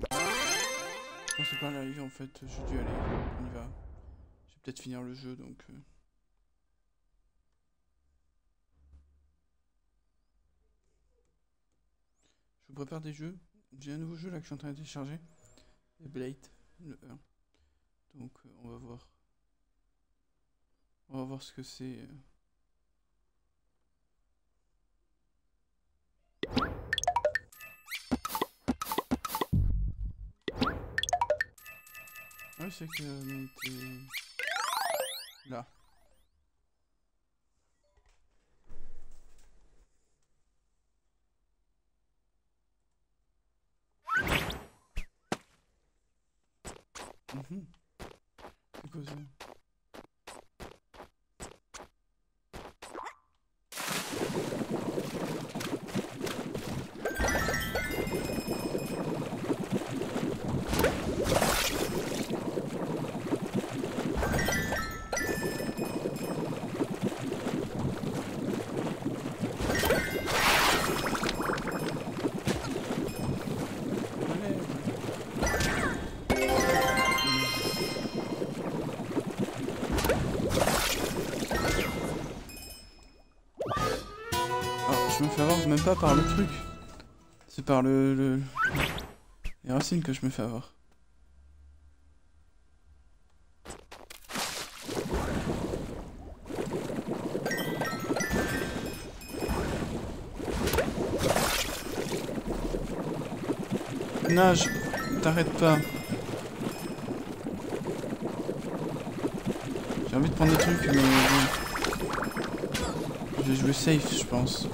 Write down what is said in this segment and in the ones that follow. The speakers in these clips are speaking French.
Non, c'est pas live en fait, j'ai dû aller. On y va. Je vais peut-être finir le jeu donc. euh. Je vous prépare des jeux. J'ai un nouveau jeu là que je suis en train de télécharger. Blade, le 1. Donc euh, on va voir. On va voir ce que c'est. euh. Ah, c'est que on était là. Mhm. C'est quoi ça? Fais avoir même pas par le truc. C'est par le, le... Les racines que je me fais avoir. Nage, t'arrêtes pas. J'ai envie de prendre des trucs, mais. Je vais jouer safe, je pense.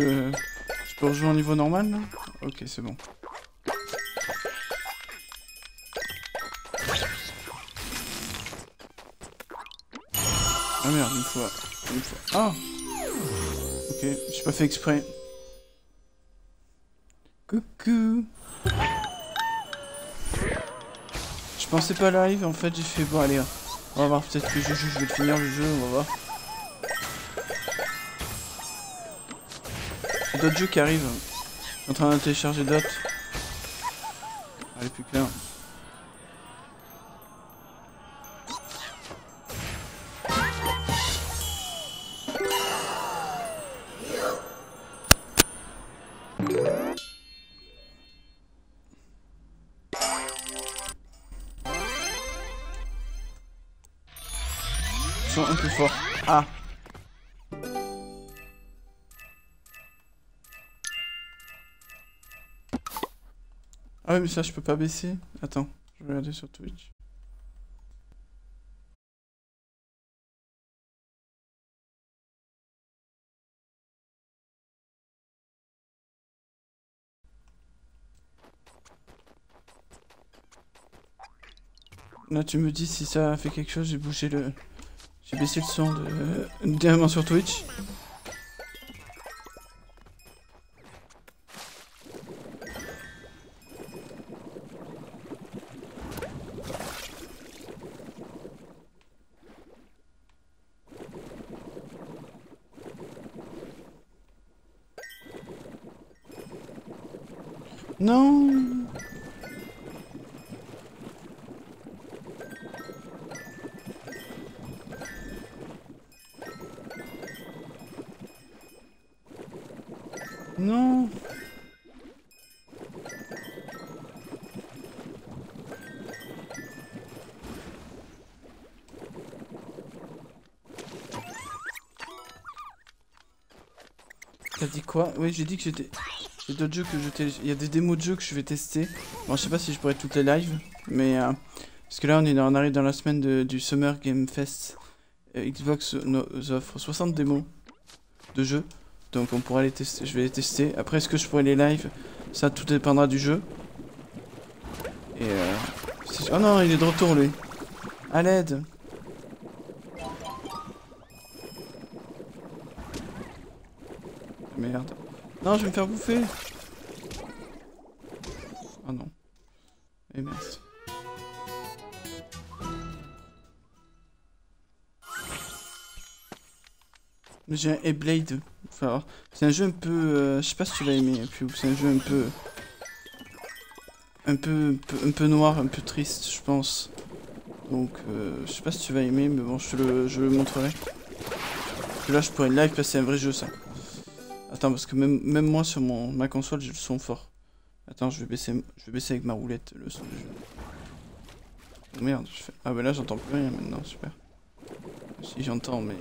Je... peux rejouer au niveau normal là? Ok, c'est bon. Ah merde, une fois. Une fois. Ah Ok, j'ai pas fait exprès. Coucou Je pensais pas live, en fait j'ai fait bon allez, on va voir peut-être que je joue, je vais le finir le jeu, on va voir. D'autres jeux qui arrivent. Je suis en train de télécharger d'autres. Allez, plus clair. Mais ça, je peux pas baisser. Attends, je vais regarder sur Twitch. Là, tu me dis si ça fait quelque chose. J'ai bougé le. J'ai baissé le son de. Dernièrement sur Twitch. Non. Non. T'as dit quoi? Oui, j'ai dit que j'étais... Il y a des démos de jeux que je vais tester. Bon, je sais pas si je pourrais toutes les live, mais... euh, Parce que là, on, est dans- on arrive dans la semaine de- du Summer Game Fest. Euh, Xbox nous offre 60 démos de jeux. Donc on pourra les tester. Je vais les tester. Après, est-ce que je pourrais les live? Ça, tout dépendra du jeu. Et euh, Oh non, il est de retour lui. À l'aide. Je vais me faire bouffer. Oh non. Et eh, merci. J'ai un. Enfin, c'est un jeu un peu... Euh, je sais pas si tu l'as aimé, C'est un jeu un peu... Un peu, un peu, noir, un peu triste, je pense. Donc, euh, je sais pas si tu vas aimer, mais bon, je, le, je le montrerai. Que là, je pourrais live parce que c'est un vrai jeu, ça. Attends, parce que même, même moi, sur mon, ma console, j'ai le son fort. Attends, je vais baisser, je vais baisser avec ma roulette le son du jeu. Oh merde, je fais... Ah bah là, j'entends plus rien maintenant, super. Si j'entends, mais...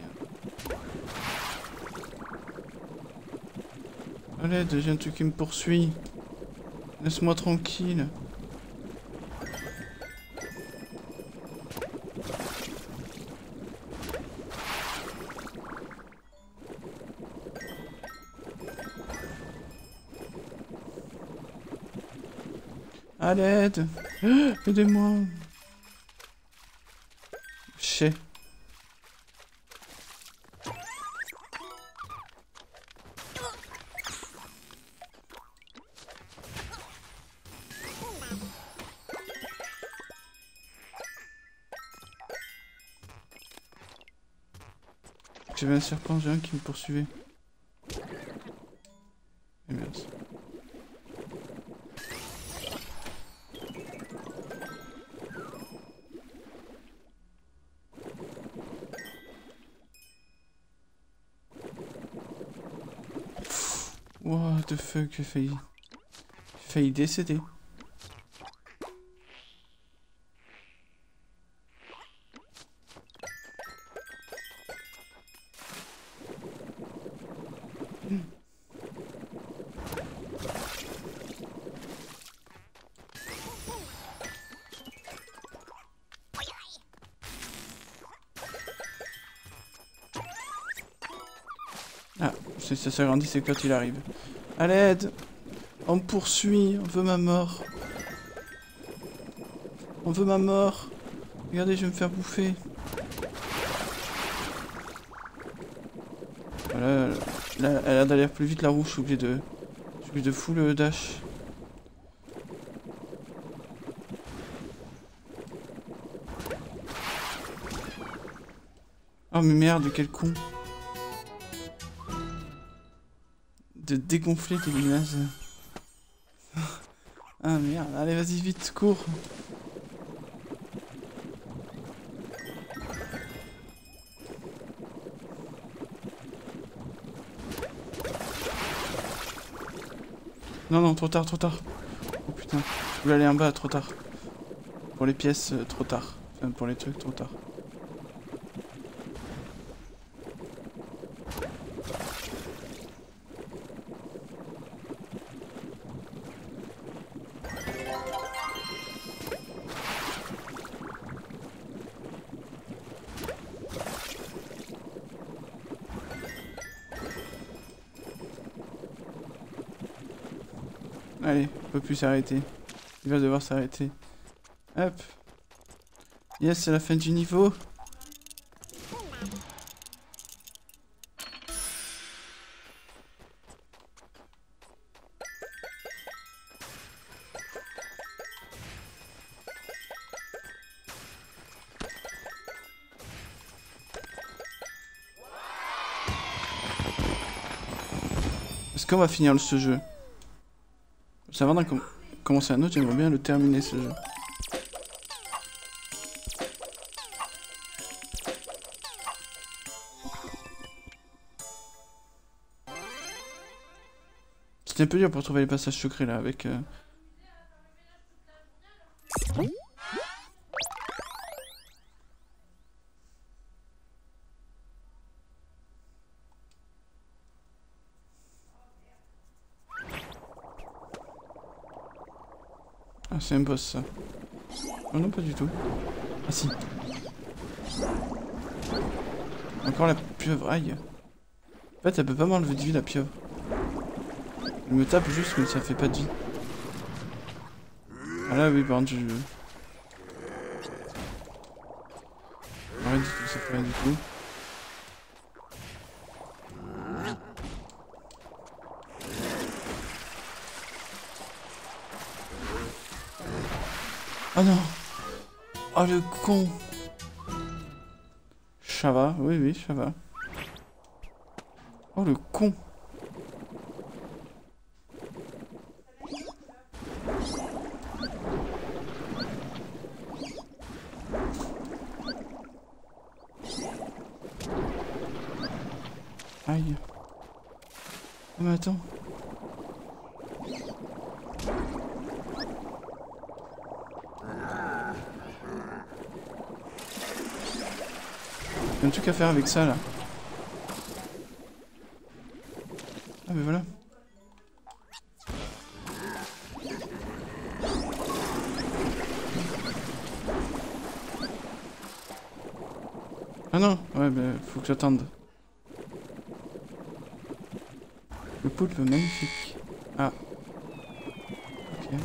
Allez, j'ai un truc qui me poursuit. Laisse-moi tranquille. À l'aide Aidez-moi. J'avais un serpent géant qui me poursuivait. The fuck, j'ai failli... J'ai failli décéder. ça s'agrandit, c'est quand il arrive. À l'aide On me poursuit, on veut ma mort. On veut ma mort. Regardez, je vais me faire bouffer. Voilà, là, elle a l'air d'aller plus vite la roue, je suis obligé de... Je suis de full le dash. Oh mais merde, quel con. Dégonfler tes nuages. ah merde, allez vas-y vite, cours. Non, non, trop tard, trop tard. Oh putain, je voulais aller en bas, trop tard. Pour les pièces, euh, trop tard. Enfin, pour les trucs, trop tard. S'arrêter. Il va devoir s'arrêter. Hop. Yes, c'est la fin du niveau. Est-ce qu'on va finir ce jeu? Ça va com commencer un autre, j'aimerais bien le terminer ce jeu. C'était un peu dur pour trouver les passages secrets là avec... Euh... c'est un boss ça. Oh non, pas du tout. Ah si. Encore la pieuvre, aïe. En fait, elle peut pas m'enlever de vie la pieuvre. Elle me tape juste, mais ça fait pas de vie. Ah là, oui, par contre, je. Rien du tout, ça fait rien du tout. Oh non Oh le con Ça va, oui oui, ça va. Oh le con Aïe. Oh mais attends. Il y a un truc à faire avec ça là. Ah mais voilà. Ah non, ouais mais faut que j'attende. Le poulpe magnifique. Ah. Ok.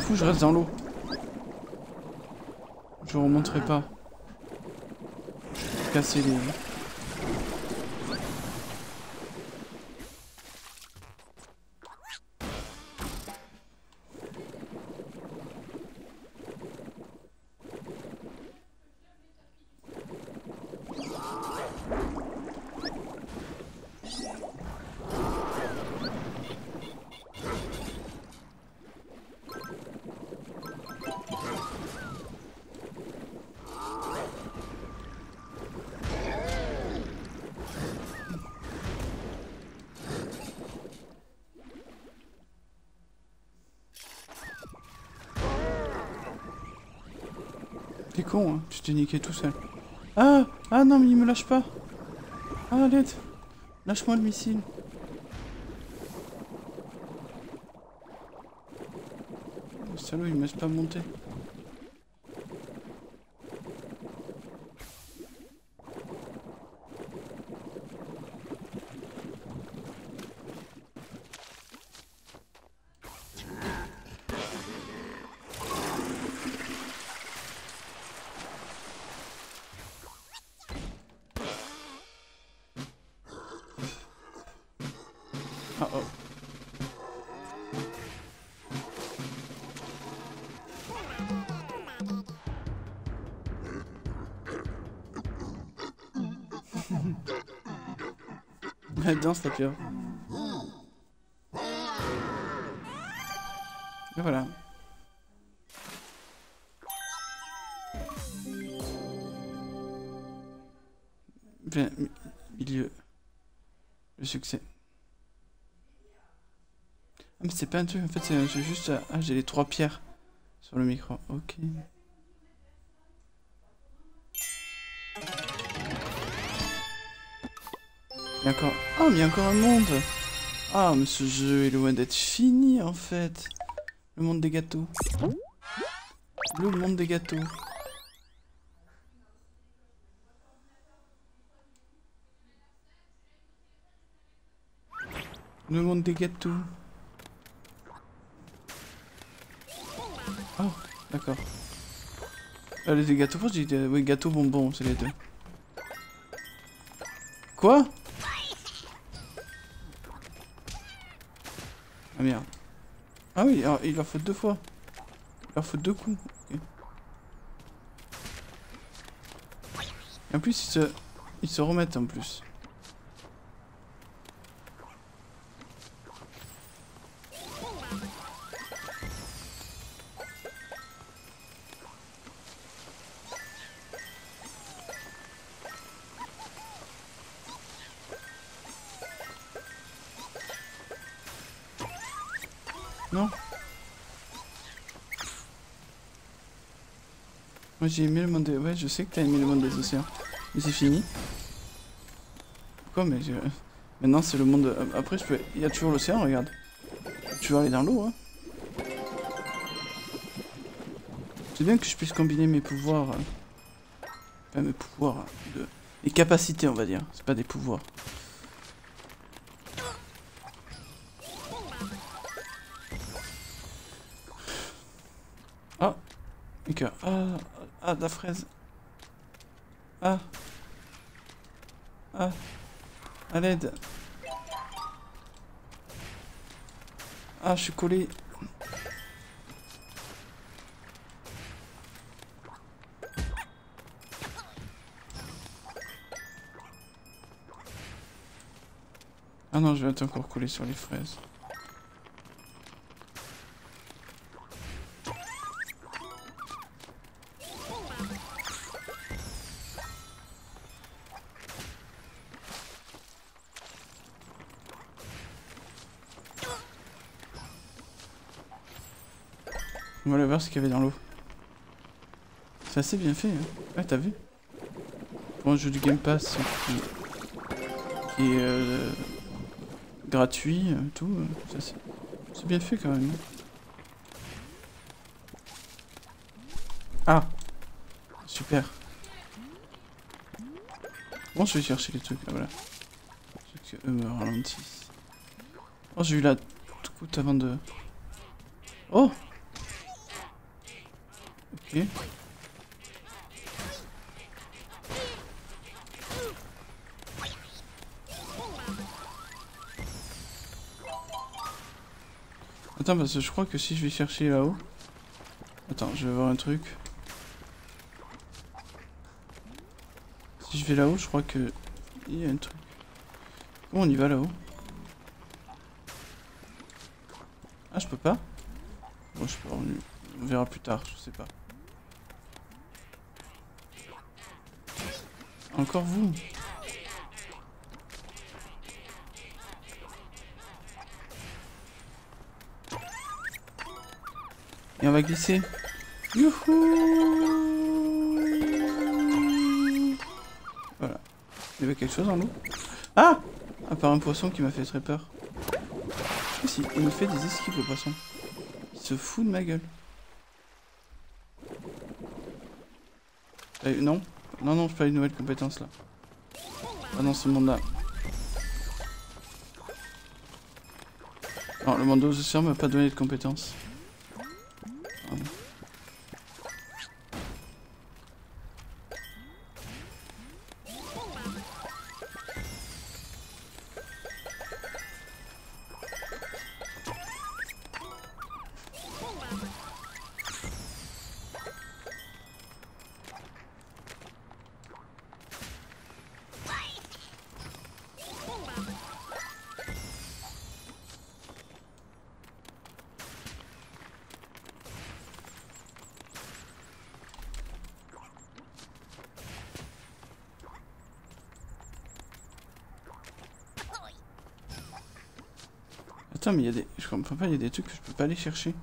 Fou, je reste dans l'eau. Je remonterai pas. Je vais con, hein. Tu t'es niqué tout seul. Ah Ah non, mais il me lâche pas. Ah, l'aide. Lâche-moi le missile. Le salaud, il me laisse pas monter. La pieuvre. Et voilà. Bien, mi- milieu. Le succès. Ah mais c'est pas un truc, en fait c'est juste... Ah j'ai les trois pierres sur le micro, ok. Ah mais il y a encore un monde Ah mais ce jeu est loin d'être fini en fait Le monde des gâteaux. Le monde des gâteaux. Le monde des gâteaux. Oh, d'accord. Euh, les gâteaux, j'ai dit, oui, gâteau bonbon, c'est les deux. Quoi? Ah merde. Ah oui, alors, il leur faut deux fois. Il leur faut deux coups. Et en plus, ils se, ils se remettent en plus. Non Moi j'ai aimé le monde des... Ouais, je sais que t'as aimé le monde des océans. Mais c'est fini. Quoi, mais... je- Maintenant c'est le monde... euh, Après, je peux... Il y a toujours l'océan, regarde. Tu veux aller dans l'eau, hein C'est bien que je puisse combiner mes pouvoirs... euh, Enfin, mes pouvoirs... De... Mes capacités, on va dire. C'est pas des pouvoirs. La fraise. Ah. Ah. À l'aide. Ah, je suis collé. Ah non, je vais être encore collé sur les fraises. On va aller voir ce qu'il y avait dans l'eau. C'est assez bien fait. Hein. Ouais, t'as vu? Pour un jeu du Game Pass qui, qui est euh, gratuit, euh, tout, euh, c'est bien fait quand même. Ah Super. Bon, je vais chercher les trucs, ah, voilà. me ralentissent. Oh, j'ai eu la tout avant de... Oh Ok. Attends, parce que je crois que si je vais chercher là-haut... Attends, je vais voir un truc. Si je vais là-haut, je crois que... Il y a un truc. Comment on y va là-haut? Ah, je peux pas? Bon, je peux... On verra plus tard, je sais pas. Encore vous Et on va glisser. Voilà. Il y avait quelque chose en l'eau Ah À part un poisson qui m'a fait très peur. Si, il me fait des esquives le poisson. Il se fout de ma gueule. Euh, non non, non, je pas une nouvelle compétence là. Ah non, ce monde-là. Non, le monde océans m'a pas donné de compétence. Il y a des trucs que je peux pas aller chercher.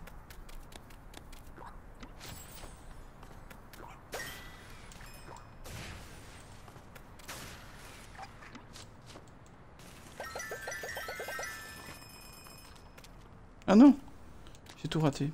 Ah non J'ai tout raté.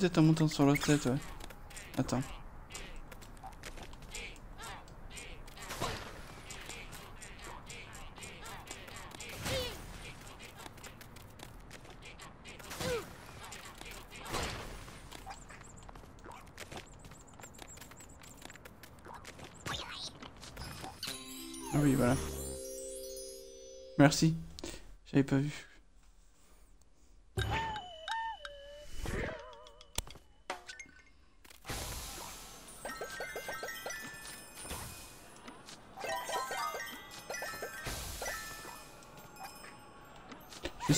Peut-être en montant sur l'autre tête, ouais. Attends. Ah oui, voilà. Merci. J'avais pas vu.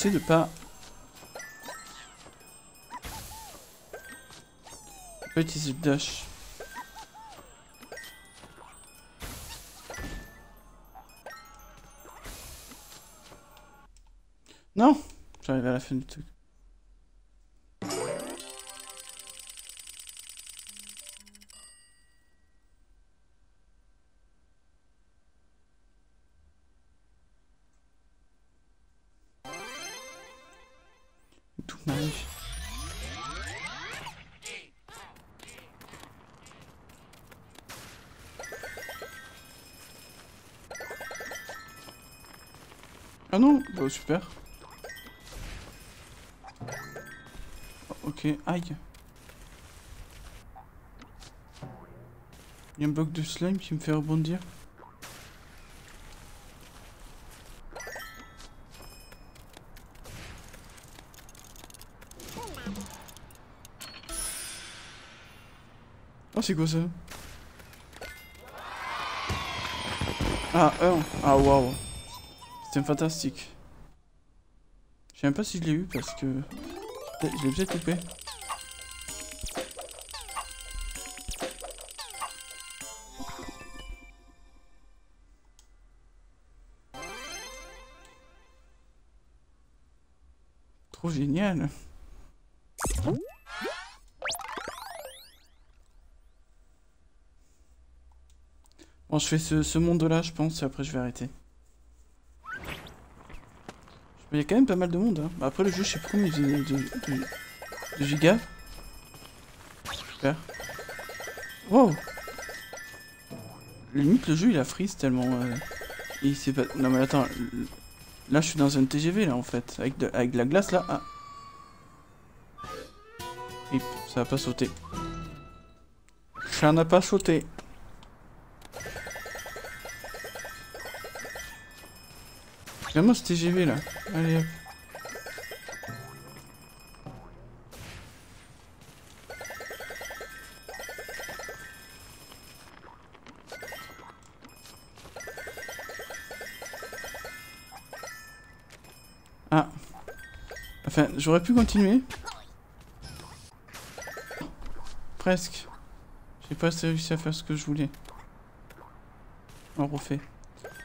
J'essaie de pas... Utiliser le dash. Non J'arrive à la fin du truc. Bah super. Oh, ok, aïe. Il y a un bloc de slime qui me fait rebondir. Oh, c'est quoi ça? Ah. Ah, waouh. C'était fantastique. Sais même pas si je l'ai eu parce que... Je l'ai peut-être. Trop génial. Bon, je fais ce, ce monde-là, je pense, et après je vais arrêter. Il y a quand même pas mal de monde. Hein. Bah, après, le jeu, je sais plus combien de, de, de. Super. Wow Limite, le jeu, il a freeze tellement... Euh, il s'est pas... Non, mais attends. Là, je suis dans un TGV, là, en fait. Avec de, avec de la glace, là. Ah. Et ça a pas sauté. Ça n'a pas sauté. Regarde-moi ce TGV là. Allez hop. Ah. Enfin, j'aurais pu continuer. Presque. J'ai pas réussi à faire ce que je voulais. On refait.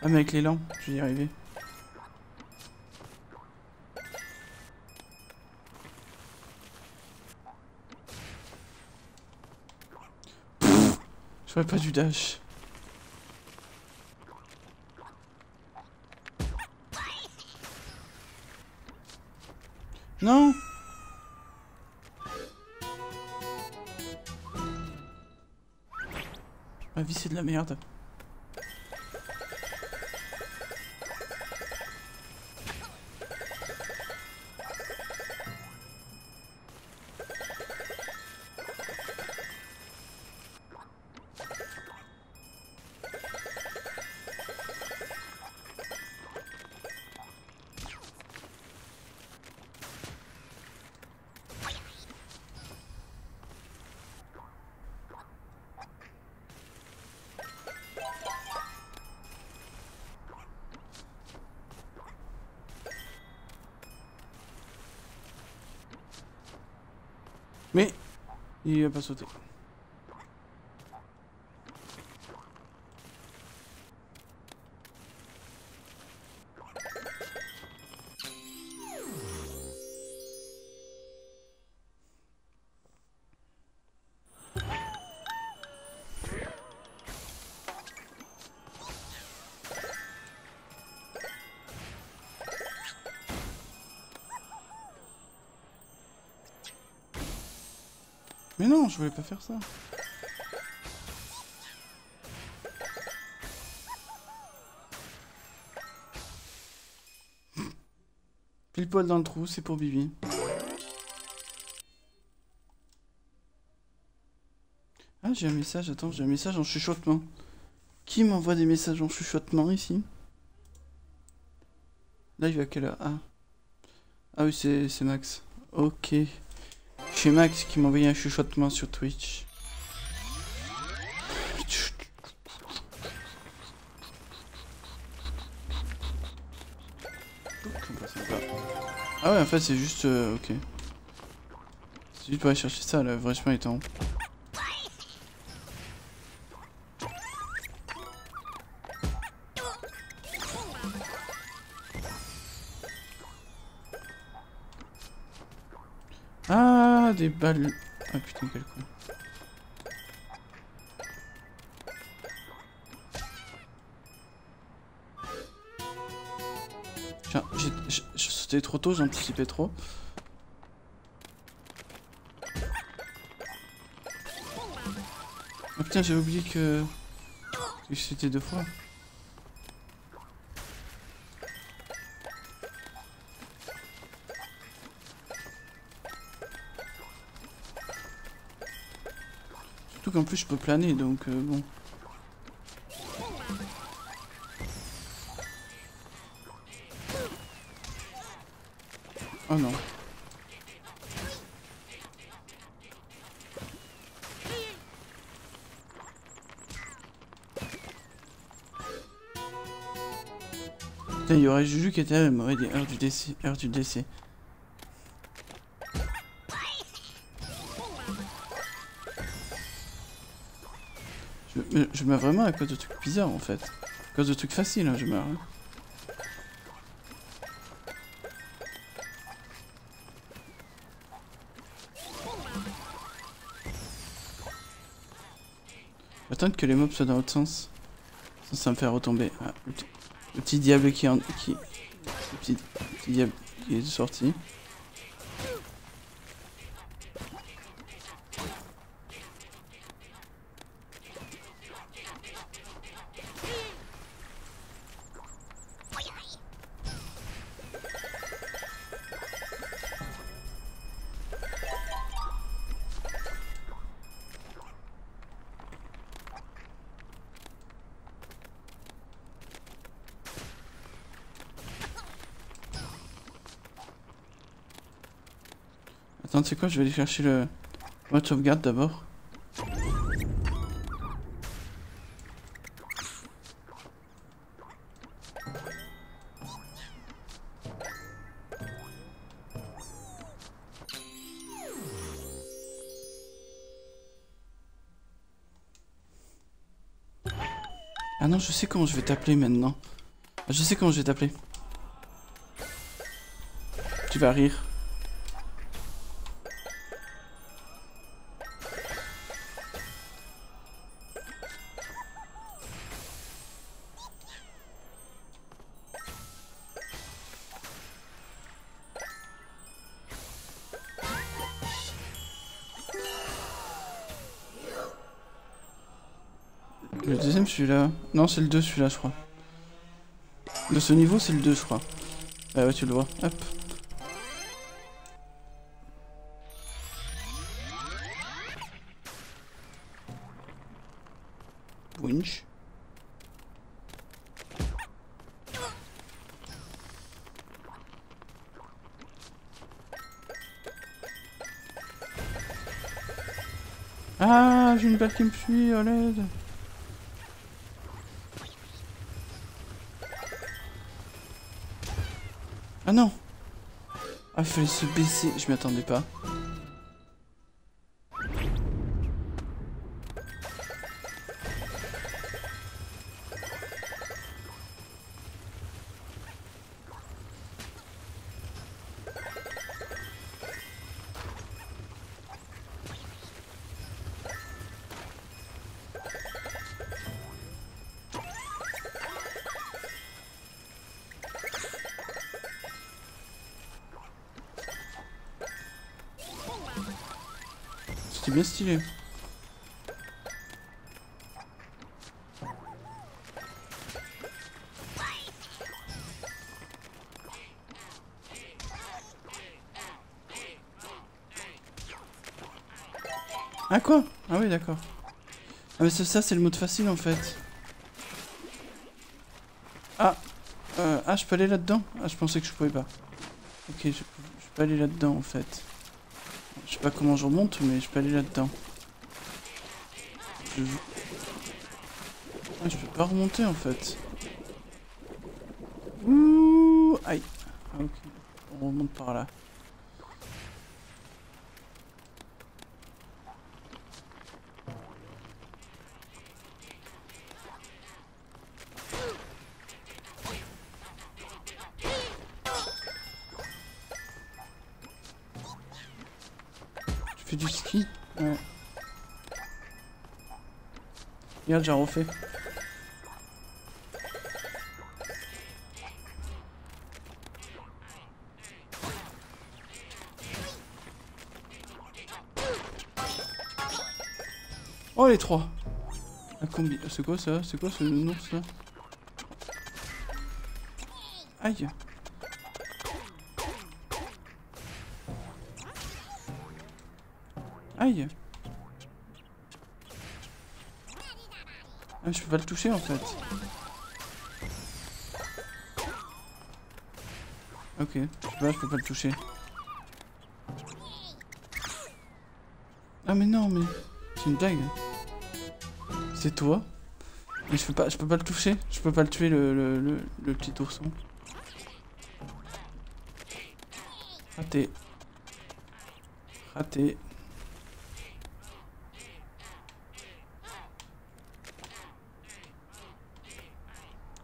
Ah mais avec l'élan, je vais y arriver. Pas du dash. Non Ma vie c'est de la merde. Il va pas Mais non, je voulais pas faire ça. Pile poil dans le trou, c'est pour Bibi. Ah, j'ai un message, attends, j'ai un message en chuchotement. Qui m'envoie des messages en chuchotement ici? Là, il va quelle heure? Ah. Ah oui, c'est Max. Ok. C'est Max qui m'a envoyé un chuchotement sur Twitch. Ah ouais, en fait, c'est juste... Euh, ok. C'est juste pour aller chercher ça, le vrai chemin étant... Ah, des balles... Ah putain, quel con. Tiens, j'ai sauté trop tôt, j'anticipais trop. Ah putain, j'ai oublié que... que c'était deux fois. Qu'en plus je peux planer donc euh, bon. Oh non. il y aurait Juju qui était là, elle m'aurait dit heure du décès, heure du décès. Je, meurs vraiment à cause de trucs bizarres en fait. À cause de trucs faciles, hein, je meurs. Hein. Attendre que les mobs soient dans l'autre sens. Ça, me fait retomber. Ah, le diable qui, en, qui le petit diable qui est sorti. Sais quoi, je vais aller chercher le mode sauvegarde d'abord. Ah non, je sais comment je vais t'appeler maintenant. Je sais comment je vais t'appeler. Tu vas rire. Le deuxième celui-là. Non, c'est le 2 celui-là, je crois. De ce niveau, c'est le 2, je crois. Ah ouais, tu le vois. Hop. Winch. Ah, j'ai une balle qui me fuit, oh l'aide. Ah non Ah, il fallait se baisser, je m'y attendais pas. C'est bien stylé. Ah quoi? Ah oui d'accord. Ah mais ça c'est le mode facile en fait. Ah euh, Ah je peux aller là-dedans? Ah je pensais que je pouvais pas. Ok je peux aller là-dedans en fait. Sais pas comment je remonte, mais je peux aller là-dedans. Je... Ah, je peux pas remonter en fait. Ouh Aïe ah, Ok, on remonte par là. Regarde, j'ai refait. Oh les trois. C'est quoi ça? C'est quoi ce nounours Aïe. Aïe Ah, je peux pas le toucher en fait. Ok, je sais pas, je peux pas le toucher. Ah mais non, mais... C'est une blague. C'est toi Mais je peux pas, je peux pas le toucher Je peux pas le tuer le, le, le, le petit ourson. Raté. Raté.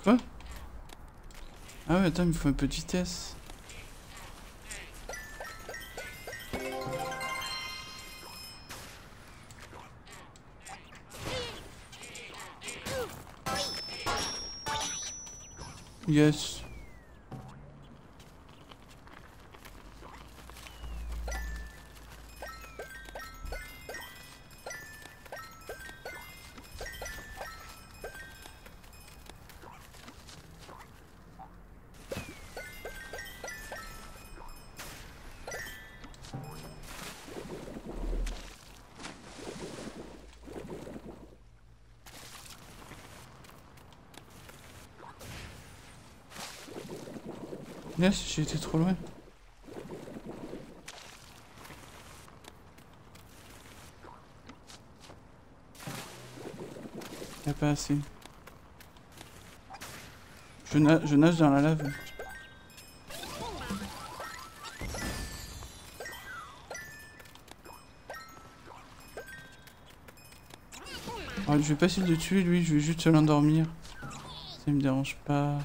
Quoi Ah ouais, attends, il me faut un peu vitesse. Yes. Yes, j'ai été trop loin. Y'a pas assez. Je, je nage dans la lave. Oh, je vais pas essayer de tuer lui, je vais juste l'endormir. Ça me dérange pas.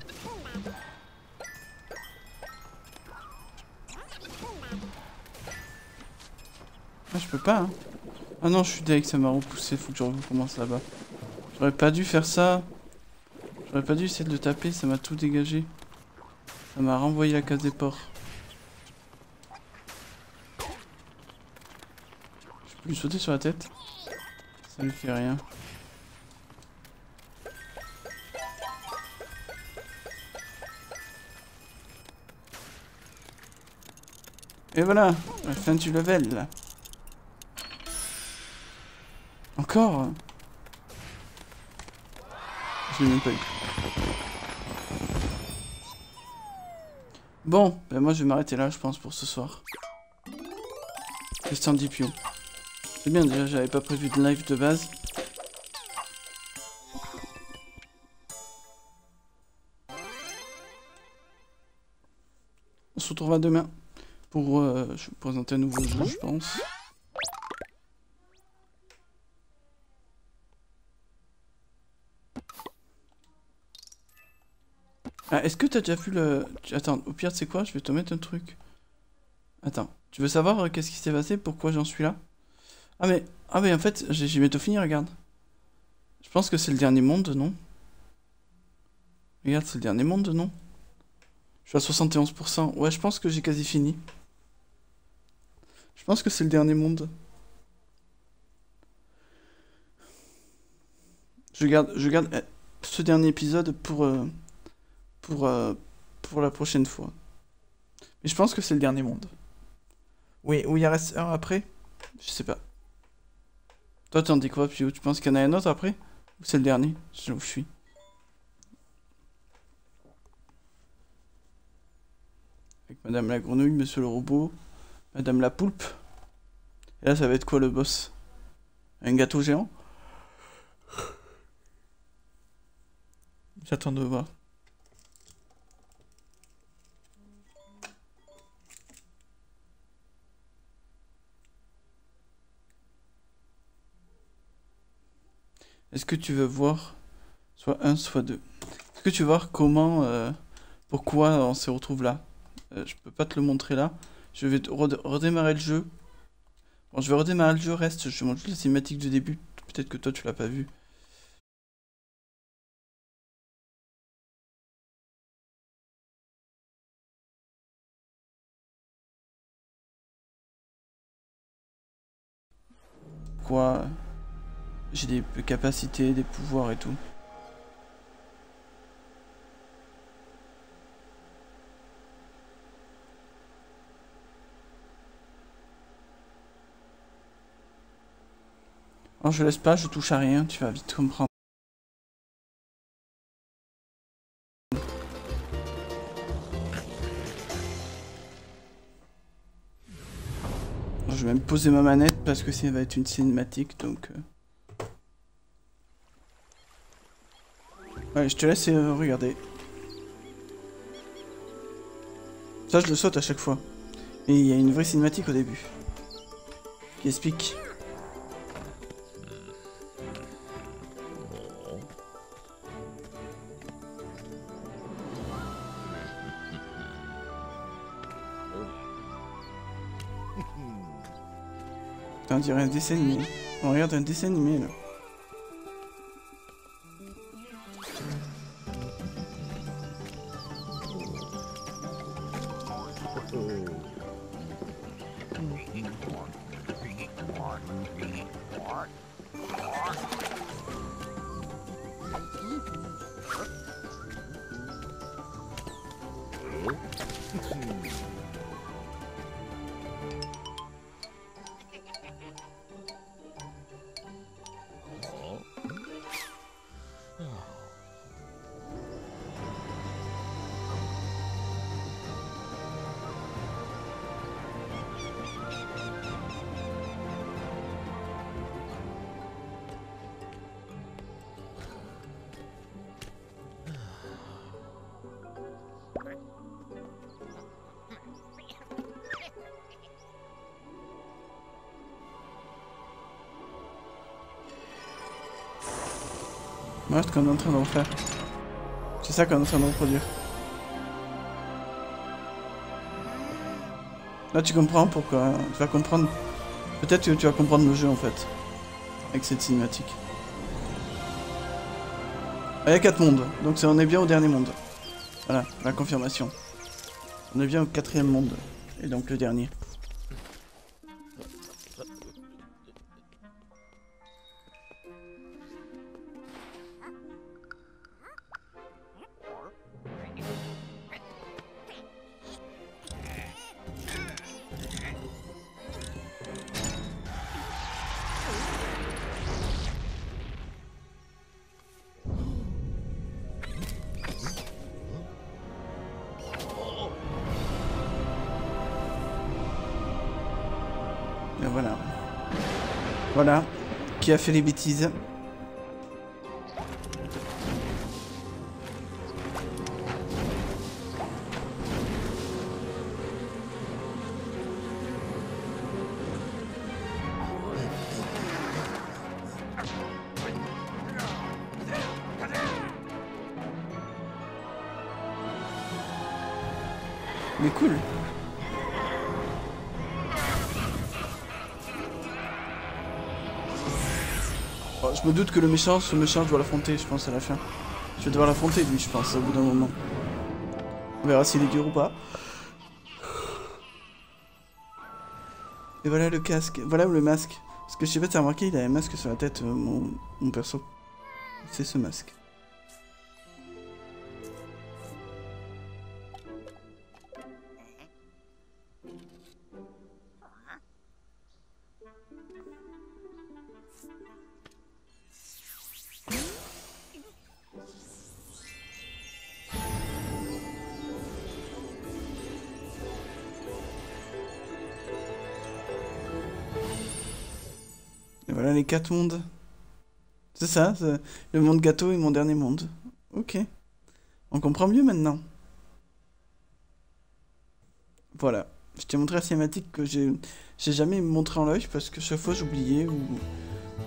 Je peux pas, hein. Ah non, je suis deg, ça m'a repoussé, faut que je recommence là-bas. J'aurais pas dû faire ça. J'aurais pas dû essayer de le taper, ça m'a tout dégagé. Ça m'a renvoyé la case des ports. Je peux lui sauter sur la tête Ça lui fait rien. Et voilà, la fin du level Encore Je même pas. Bon, ben moi je vais m'arrêter là je pense pour ce soir. Question Pion. C'est bien déjà, j'avais pas prévu de live de base. On se retrouvera demain pour euh, je vais présenter un nouveau jeu, je pense. Ah, est-ce que t'as déjà vu le... Attends, au pire, c'est quoi Je vais te mettre un truc. Attends, tu veux savoir euh, qu'est-ce qui s'est passé Pourquoi j'en suis là? Ah mais... Ah mais en fait, j'ai bientôt fini, regarde. Je pense que c'est le dernier monde, non? Regarde, c'est le dernier monde, non? Je suis à 71%. Ouais, je pense que j'ai quasi fini. Je pense que c'est le dernier monde. Je garde, je garde eh, ce dernier épisode pour... Euh, pour, euh, pour la prochaine fois. Mais je pense que c'est le dernier monde. Oui, où il reste un après? Je sais pas. Toi, t'en dis quoi, Pio? Tu penses qu'il y en a un autre après? Ou c'est le dernier? Je où je suis? Avec Madame la grenouille, Monsieur le robot, Madame la poulpe. Et là, ça va être quoi le boss? Un gâteau géant? J'attends de voir. Est-ce que tu veux voir soit un, soit deux? Est-ce que tu veux voir comment, euh, pourquoi on se retrouve là? Euh, Je peux pas te le montrer là. Je vais redémarrer le jeu. Bon, je vais redémarrer le jeu, reste, je te montre la cinématique du début. Peut-être que toi tu l'as pas vu. Quoi j'ai des capacités, des pouvoirs et tout. Non, je laisse pas, je touche à rien, tu vas vite comprendre. Je vais même poser ma manette parce que ça va être une cinématique, donc... Euh. Ouais, je te laisse euh, regarder. Ça, je le saute à chaque fois. Et il y a une vraie cinématique au début. Qui explique on dirait un dessin animé. On regarde un dessin animé là. Moi, ce qu'on est en train de refaire. C'est ça qu'on est en train de reproduire. Là, tu comprends pourquoi. Hein. Tu vas comprendre. Peut-être que tu vas comprendre le jeu en fait. Avec cette cinématique. Il y a 4 mondes. Donc on est bien au dernier monde. Voilà, la confirmation. On est bien au quatrième monde. Et donc le dernier. Qui a fait les bêtises. Doute que le méchant, ce méchant, je dois l'affronter, je pense, à la fin. Je vais devoir l'affronter, lui, je pense, au bout d'un moment. On verra s'il est dur ou pas. Et voilà le casque. Voilà le masque. Parce que je sais pas, t'as remarqué, il a un masque sur la tête, euh, mon, mon perso. C'est ce masque. Quatre mondes. C'est ça, le monde gâteau et mon dernier monde. Ok. On comprend mieux maintenant. Voilà. Je t'ai montré la cinématique que j'ai jamais montré en live parce que chaque fois j'oubliais ou...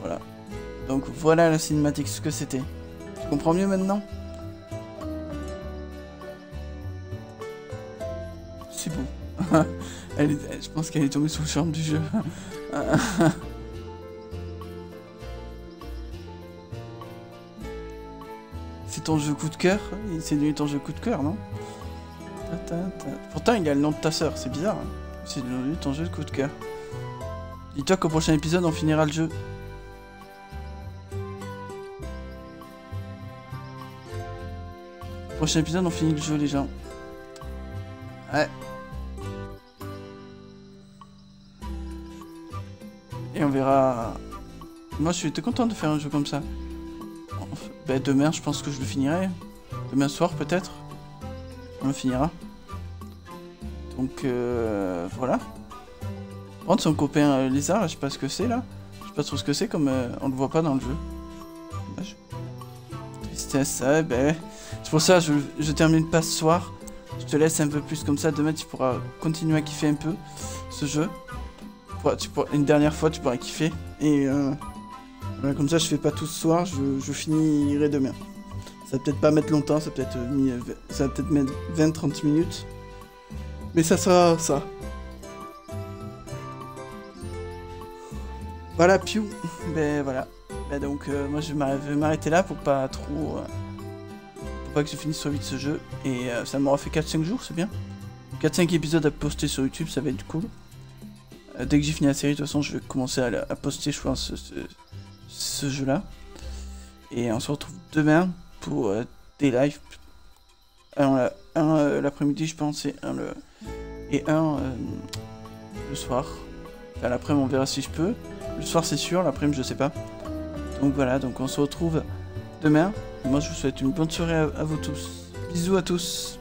Voilà. Donc voilà la cinématique, ce que c'était. Tu comprends mieux maintenant? C'est. Elle je pense qu'elle est tombée sous le charme du jeu. ton jeu coup de cœur. C'est devenu ton jeu coup de cœur, non Pourtant, il a le nom de ta sœur, c'est bizarre. Hein. C'est devenu ton jeu coup de cœur. Dis-toi qu'au prochain épisode, on finira le jeu. Prochain épisode, on finit le jeu, les gens. Ouais. Et on verra... Moi, je suis content de faire un jeu comme ça. Bah, demain, je pense que je le finirai. Demain soir, peut-être. On le finira. Donc, euh, voilà. Prendre son copain euh, lézard, je sais pas ce que c'est là. Je sais pas trop ce que c'est comme euh, on le voit pas dans le jeu. Dommage. Tristesse, ouais, ben. C'est pour ça je, je termine pas ce soir. Je te laisse un peu plus comme ça. Demain tu pourras continuer à kiffer un peu ce jeu. Tu pourras, une dernière fois tu pourras kiffer. Et euh, comme ça je fais pas tout ce soir, je, finirai demain. Ça va peut-être pas mettre longtemps, ça va peut-être euh, peut-être mettre 20-30 minutes. Mais ça sera ça. Voilà, Piu. Ben voilà. Ben donc, euh, moi je vais m'arrêter là pour pas trop. Euh, pour pas que je finisse trop vite ce jeu. Et ça m'aura fait 4-5 jours, c'est bien. 4-5 épisodes à poster sur YouTube, ça va être cool. dès que j'ai fini la série, de toute façon, je vais commencer à, poster, je pense, jeu-là. Et on se retrouve demain pour euh, des lives. Un, euh, l'après-midi, je pense, et un le, et un euh, le soir. Enfin, l'après-midi, on verra si je peux. Le soir, c'est sûr, l'après-midi, je sais pas. Donc voilà, donc on se retrouve demain. Moi, je vous souhaite une bonne soirée à vous tous. Bisous à tous.